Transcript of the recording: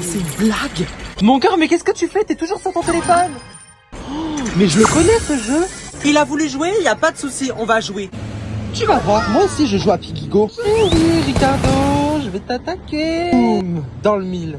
C'est une blague Mon cœur, mais qu'est-ce que tu fais? T'es toujours sur ton téléphone oh, Mais je le connais ce jeu Il a voulu jouer, y a pas de souci, on va jouer. Tu vas voir, moi aussi je joue à Pigigo. Eh oh oui, Ricardo, je vais t'attaquer. Boum, dans le mille.